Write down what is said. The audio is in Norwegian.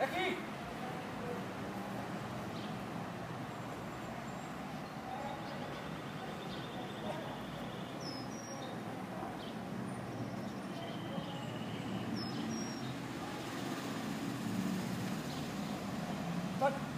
Aqui! But